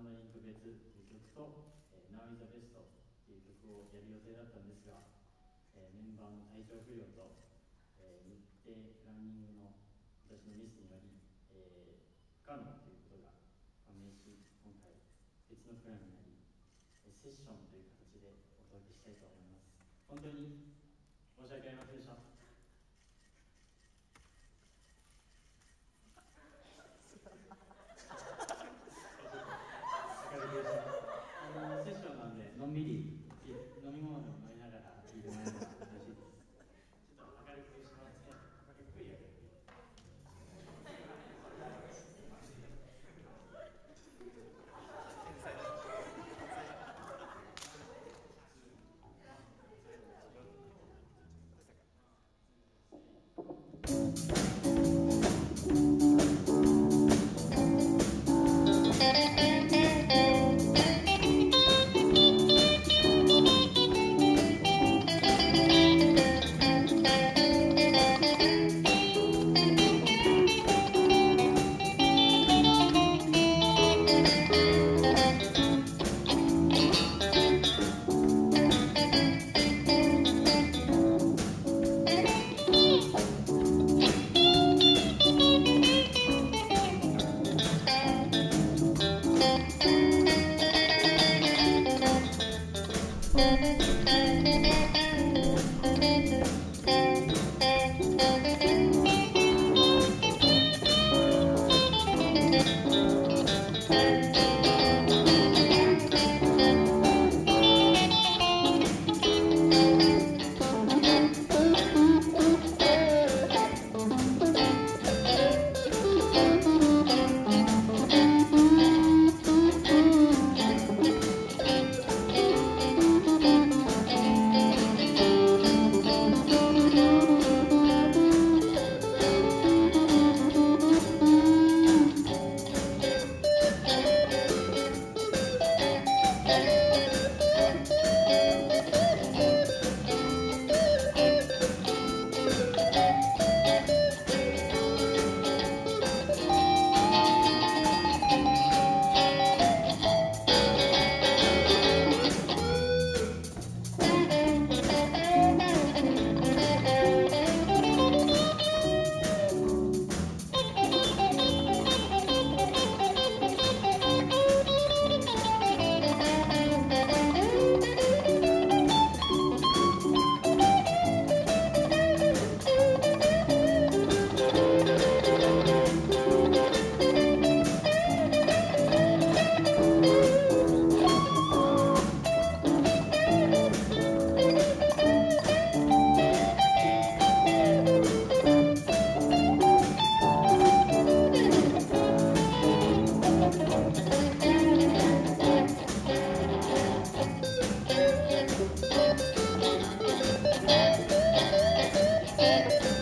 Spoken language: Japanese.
別という曲と、えー、Now is the best という曲をやる予定だったんですが、え、メンバーの体調不良と、え、日程ランニングの私のミスにより、えー、不可能ということが判明し、今回別のプランになり、セッションという形でお届けしたいと思います。本当に申し訳ありませんでした。it.